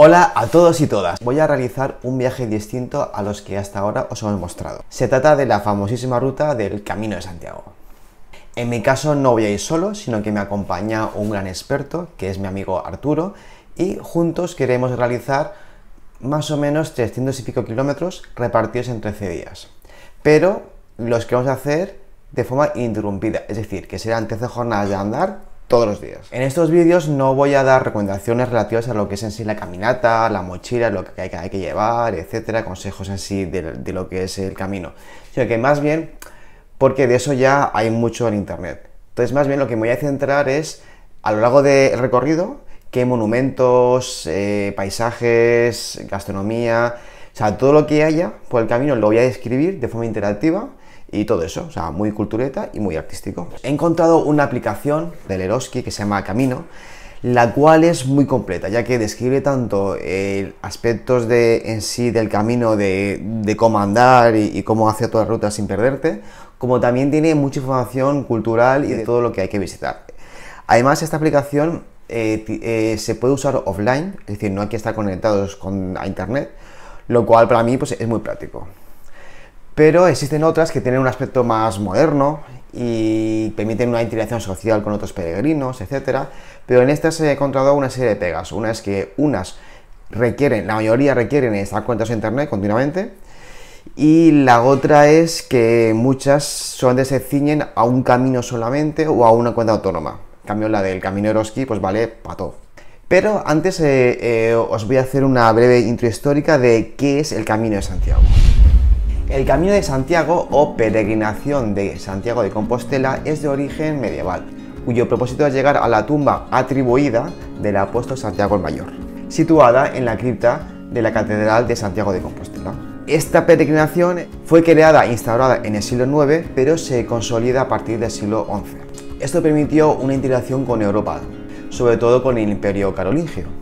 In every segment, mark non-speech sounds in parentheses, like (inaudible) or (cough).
Hola a todos y todas. Voy a realizar un viaje distinto a los que hasta ahora os hemos mostrado. Se trata de la famosísima ruta del Camino de Santiago. En mi caso no voy a ir solo, sino que me acompaña un gran experto, que es mi amigo Arturo, y juntos queremos realizar más o menos 300 y pico kilómetros repartidos en 13 días. Pero los queremos hacer de forma ininterrumpida, es decir, que serán 13 jornadas de andar todos los días. En estos vídeos no voy a dar recomendaciones relativas a lo que es en sí la caminata, la mochila, lo que hay, que llevar, etcétera, consejos en sí de, lo que es el camino, sino que más bien porque de eso ya hay mucho en internet. Entonces, más bien lo que me voy a centrar es a lo largo del recorrido, qué monumentos, eh, paisajes, gastronomía, o sea, todo lo que haya por el camino lo voy a describir de forma interactiva y todo eso, o sea, muy cultureta y muy artístico. He encontrado una aplicación del Eroski que se llama Camino, la cual es muy completa, ya que describe tanto eh, aspectos de, en sí del camino, de, cómo andar y, cómo hacer toda la ruta sin perderte, como también tiene mucha información cultural y de todo lo que hay que visitar. Además, esta aplicación eh, eh, se puede usar offline, es decir, no hay que estar conectados con, a internet, lo cual para mí pues, es muy práctico. Pero existen otras que tienen un aspecto más moderno y permiten una interacción social con otros peregrinos, etc. Pero en estas he encontrado una serie de pegas. Una es que unas requieren, la mayoría requieren estar conectados a internet continuamente, y la otra es que muchas solamente se ciñen a un camino solamente o a una cuenta autónoma. En cambio, la del camino Eroski, pues vale para todo. Pero antes eh, eh, os voy a hacer una breve intro histórica de qué es el Camino de Santiago. El Camino de Santiago o peregrinación de Santiago de Compostela es de origen medieval, cuyo propósito es llegar a la tumba atribuida del apóstol Santiago el Mayor, situada en la cripta de la Catedral de Santiago de Compostela. Esta peregrinación fue creada e instaurada en el siglo IX, pero se consolida a partir del siglo XI. Esto permitió una integración con Europa, sobre todo con el Imperio Carolingio.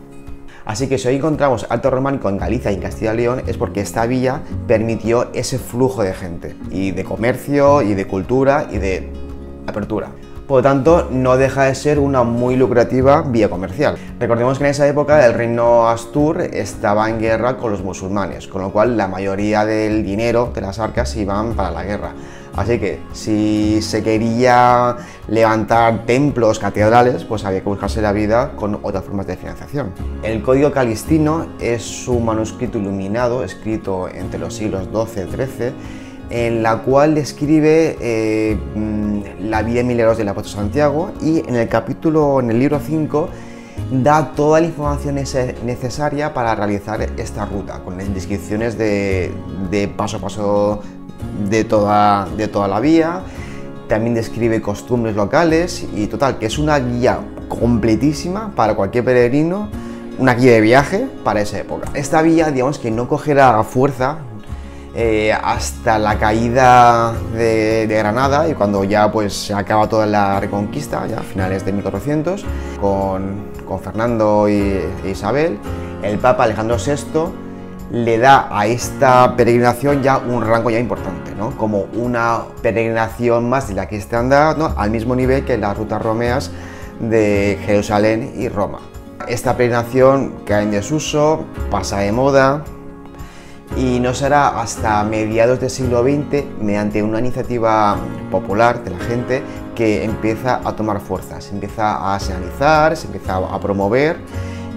Así que si hoy encontramos alto románico en Galicia y en Castilla y León es porque esta villa permitió ese flujo de gente, y de comercio, y de cultura, y de apertura. Por lo tanto, no deja de ser una muy lucrativa vía comercial. Recordemos que en esa época el reino Astur estaba en guerra con los musulmanes, con lo cual la mayoría del dinero de las arcas iban para la guerra. Así que si se quería levantar templos, catedrales, pues había que buscarse la vida con otras formas de financiación. El Código Calistino es un manuscrito iluminado escrito entre los siglos XII y XIII en la cual describe eh, mm, la vida Mileros del apóstol Santiago y en el capítulo, en el libro 5, da toda la información necesaria para realizar esta ruta, con descripciones de, paso a paso de toda, de toda la vía, también describe costumbres locales y total, que es una guía completísima para cualquier peregrino, una guía de viaje para esa época. Esta vía, digamos que no cogerá fuerza eh, hasta la caída de, Granada y cuando ya pues se acaba toda la reconquista, ya a finales de 1400, con, Fernando y, e Isabel, el Papa Alejandro VI le da a esta peregrinación ya un rango ya importante, ¿no? como una peregrinación más de la que cristiandad, ¿no? al mismo nivel que las rutas romeas de Jerusalén y Roma. Esta peregrinación cae en desuso, pasa de moda, y no será hasta mediados del siglo XX, mediante una iniciativa popular de la gente, que empieza a tomar fuerza, se empieza a señalizar, se empieza a promover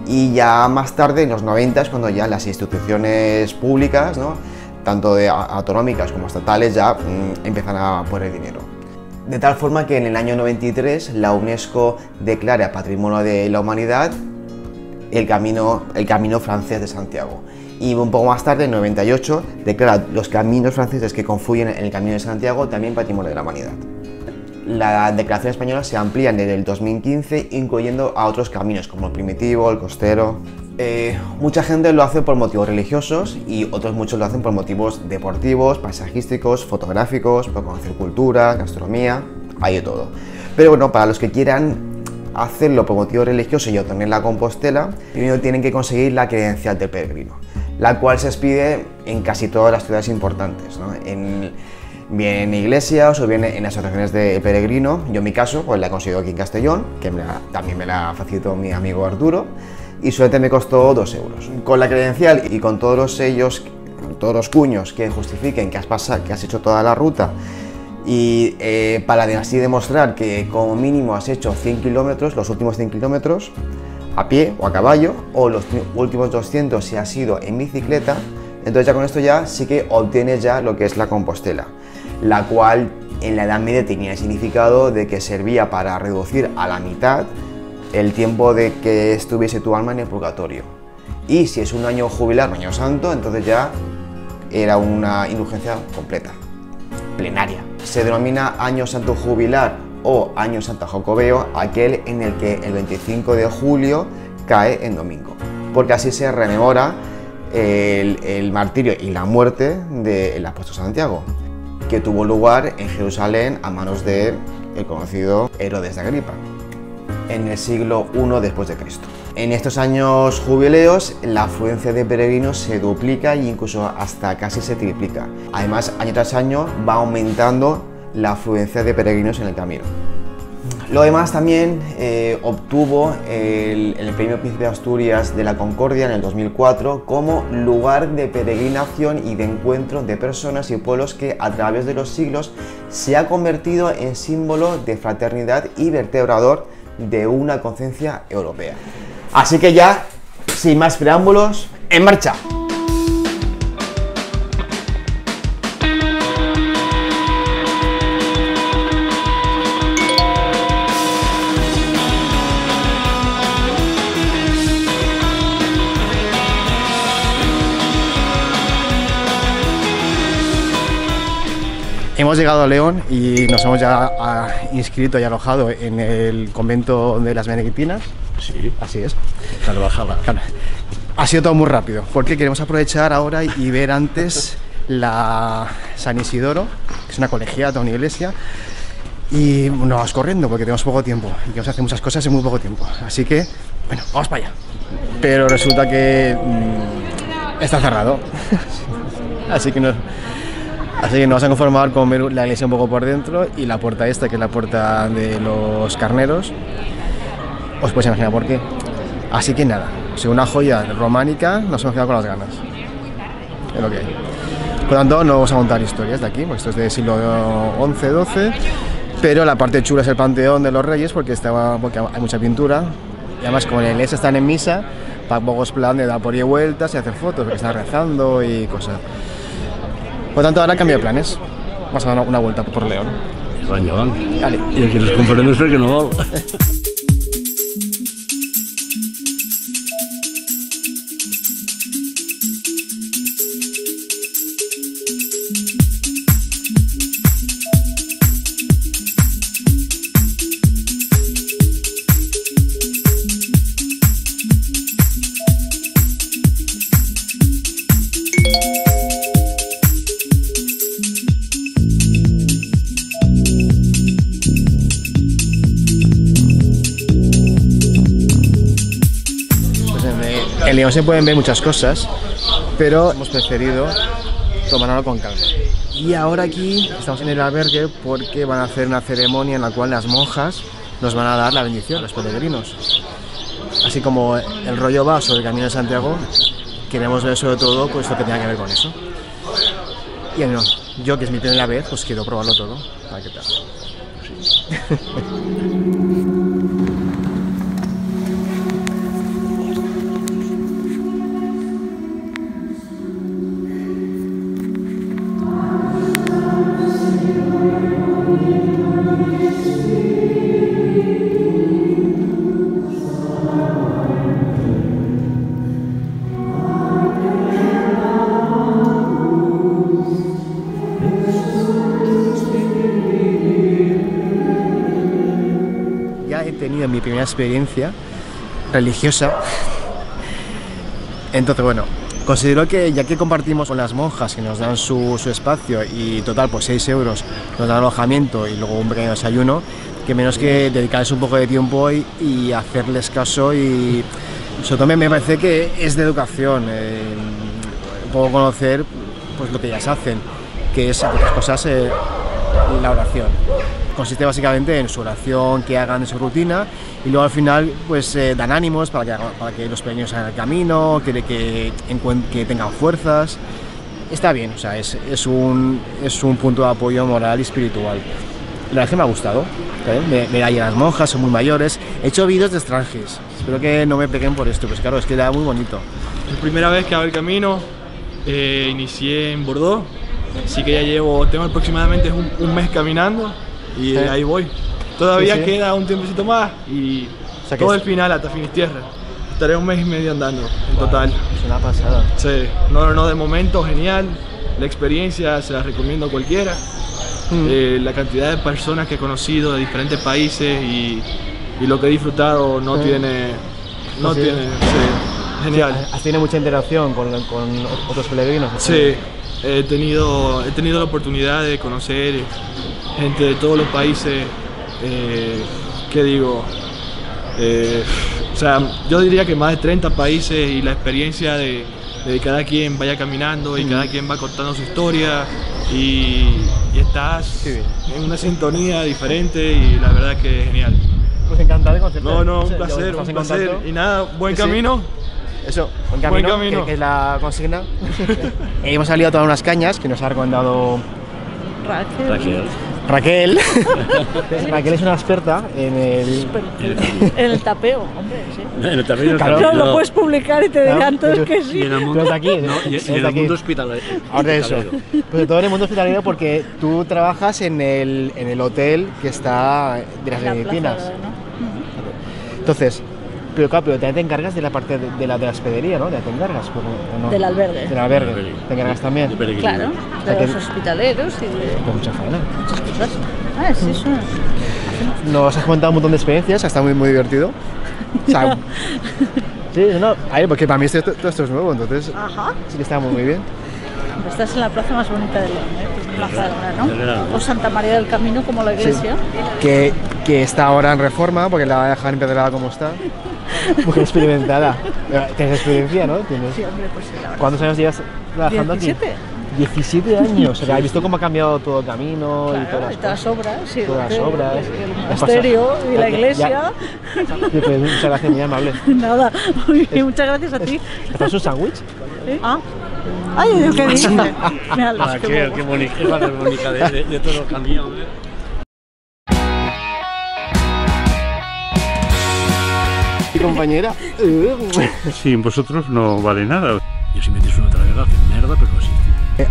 y ya más tarde, en los 90, es cuando ya las instituciones públicas, ¿no? tanto de autonómicas como estatales, ya mm, empiezan a poner dinero. De tal forma que en el año 93 la UNESCO declara Patrimonio de la Humanidad el camino, el camino francés de Santiago y un poco más tarde, en 98, declara los caminos franceses que confluyen en el Camino de Santiago también patrimonio de la humanidad. La declaración española se amplía desde el 2015, incluyendo a otros caminos como el primitivo, el costero. Eh, mucha gente lo hace por motivos religiosos y otros muchos lo hacen por motivos deportivos, paisajísticos, fotográficos, para conocer cultura, gastronomía, hay de todo. Pero bueno, para los que quieran hacerlo por motivos religiosos y obtener la Compostela, primero tienen que conseguir la credencial del peregrino la cual se expide en casi todas las ciudades importantes, en, bien en iglesias o bien en asociaciones de peregrino. Yo en mi caso pues la he conseguido aquí en Castellón, que también me la facilitó mi amigo Arturo, y solamente me costó 2 euros. Con la credencial y con todos los sellos, todos los cuños que justifiquen que has, pasado, que has hecho toda la ruta y eh, para así demostrar que como mínimo has hecho 100 kilómetros, los últimos 100 kilómetros, a pie o a caballo, o los últimos 200 si has ido en bicicleta, entonces ya con esto ya sí que obtienes ya lo que es la Compostela, la cual en la Edad Media tenía el significado de que servía para reducir a la mitad el tiempo de que estuviese tu alma en el purgatorio. Y si es un año jubilar, un año santo, entonces ya era una indulgencia completa, plenaria. Se denomina año santo jubilar o año santo jacobeo aquel en el que el 25 de julio cae en domingo, porque así se rememora el, martirio y la muerte del apóstol Santiago, que tuvo lugar en Jerusalén a manos de el conocido Herodes de Agripa en el siglo I después de Cristo. En estos años jubileos la afluencia de peregrinos se duplica e incluso hasta casi se triplica. Además, año tras año va aumentando la afluencia de peregrinos en el camino. Lo demás también eh, obtuvo el, el, Premio Príncipe de Asturias de la Concordia en el 2004 como lugar de peregrinación y de encuentro de personas y pueblos que a través de los siglos se ha convertido en símbolo de fraternidad y vertebrador de una conciencia europea. Así que ya, sin más preámbulos, en marcha. Hemos llegado a León y nos hemos ya ah, inscrito y alojado en el convento de las Benedictinas. Sí. Así es. Carvajal. Ha sido todo muy rápido, porque queremos aprovechar ahora y ver antes la San Isidoro, que es una colegiata, una iglesia, y nos vamos corriendo porque tenemos poco tiempo y queremos hacer muchas cosas en muy poco tiempo. Así que, bueno, vamos para allá. Pero resulta que mmm, está cerrado. (laughs) Así que nos, Así que nos vamos a conformar con ver la iglesia un poco por dentro y la puerta esta, que es la puerta de los carneros. Os podéis imaginar por qué. Así que nada, según una joya románica, nos hemos quedado con las ganas. Es lo que hay. Por tanto, no vamos a contar historias de aquí, porque esto es del siglo XI-XII, pero la parte chula es el panteón de los reyes, porque, estaba, porque hay mucha pintura, y además como la iglesia están en misa, tampoco es plan de dar por ahí vueltas y hacer fotos, porque están rezando y cosas. Por tanto, ahora cambio de planes. Vamos a dar una vuelta por León. Van, ya van. Vale. Y aquí los compraremos porque no va. (laughs) En León se pueden ver muchas cosas, pero hemos preferido tomarlo con calma. Y ahora aquí estamos en el albergue porque van a hacer una ceremonia en la cual las monjas nos van a dar la bendición, los peregrinos. Así como el rollo va sobre el Camino de Santiago, queremos ver sobre todo pues, lo que tenga que ver con eso. Y bueno, yo que es mi primera vez, pues quiero probarlo todo. A ver qué tal. Tenido mi primera experiencia religiosa. Entonces, bueno, considero que ya que compartimos con las monjas que nos dan su, espacio y total, pues 6 euros nos dan alojamiento y luego un pequeño desayuno, que menos que dedicarles un poco de tiempo y, y hacerles caso y sobre todo me parece que es de educación, eh, poco conocer pues lo que ellas hacen, que es, otras cosas, eh, la oración consiste básicamente en su oración, que hagan su rutina y luego al final pues eh, dan ánimos para que, para que los pequeños hagan el camino, que, que, que tengan fuerzas. Está bien, o sea, es, es, un, es un punto de apoyo moral y espiritual. La verdad es que me ha gustado. ¿sabes? Me, me da las monjas, son muy mayores. He hecho vídeos de extranjes. Espero que no me peguen por esto, pues claro, es que era muy bonito. Es primera vez que hago el camino, eh, inicié en Bordeaux, así que ya llevo, tengo aproximadamente un, un mes caminando y Sí. ahí voy. Todavía Sí, sí. queda un tiempecito más y O sea que todo es- el final hasta Finisterre. Estaré un mes y medio andando en total. Es una pasada. Sí, no, no, no, de momento genial, la experiencia se la recomiendo a cualquiera. Mm. Eh, la cantidad de personas que he conocido de diferentes países y, y lo que he disfrutado no tiene, no tiene, sí, genial. ¿Has tenido mucha interacción con, con otros peregrinos? Sí, he tenido, he tenido la oportunidad de conocer gente de todos los países, eh, ¿qué digo? Eh, o sea, yo diría que más de 30 países y la experiencia de, de cada quien vaya caminando y cada quien va contando su historia y, y estás en una sintonía diferente y la verdad que es genial. Pues encantado de conocerte. No, no, un placer, un placer. Y nada, buen Sí, sí. camino. Eso, buen camino, Buen camino. Que, que es la consigna. (laughs) (laughs) Hemos salido a tomar unas cañas que nos ha recomendado Raquel. Raquel. Raquel. (laughs) Raquel es una experta en el... En el tapeo, hombre, sí. (laughs) En el terreno Claro. Claro, no, lo puedes publicar y te Claro, dirán todos que Y sí. en el mundo, aquí, no, y, y en el aquí. mundo hospitalero. Ahora de eso. Pues sobre todo en el mundo hospitalero porque tú trabajas en el, en el hotel que está de las En la Benedictinas. plaza, ¿no? Entonces, pero claro, pero también te encargas de la parte de, de la, de la hospedería, ¿no? ¿Ya te encargas? ¿O no? Del albergue. Del albergue. Albergue. ¿Te encargas también? De. Claro, O sea de que- los hospitaleros y de Con mucha faena. muchas cosas. Ah, sí, eso. Nos has comentado un montón de experiencias, está muy, muy divertido. O sea, (laughs) sí, no, a ver, porque para mí esto, todo esto es nuevo, entonces Ajá. sí que está muy, muy bien. Estás en la plaza más bonita de León, ¿eh? Plaza de León, De. ¿no? O Santa María del Camino, como la iglesia. Que, que está ahora en reforma, porque la va a dejar empedrada como está. (laughs) Muy experimentada. Tienes experiencia, ¿no? ¿Tienes? Sí, hombre, pues sí, la. ¿Cuántos años llevas trabajando 17. aquí? 17 años. O sea, has visto cómo ha cambiado todo el camino y todas Claro, las y todas cosas. obras, sí, Todas las el- obras. El monasterio y la ya- ya- iglesia. Sí, pues, muchas gracias, muy amable. (laughs) Nada, bien, muchas gracias a ti. ¿Estás un sándwich? Ah, ay, yo qué (laughs) dije. Mira, Raquel, bobo. qué bonita, es la bonita de, de, de todos los caminos. ¿eh? Compañera. (laughs) Sin vosotros no vale nada. Yo si metes una otra vez, hace merda, pero así.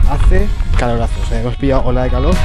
Hace calorazo, o sea, hemos pillado ola de calor.